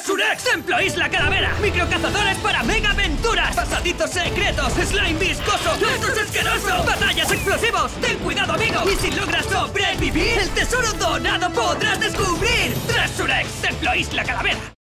Trasurex, Templo Isla Calavera, microcazadores para mega aventuras, pasadizos secretos, slime viscoso, ¡Esto es asqueroso, batallas explosivos, ten cuidado amigo, y si logras sobrevivir, el tesoro donado podrás descubrir. Trasurex, Templo Isla Calavera.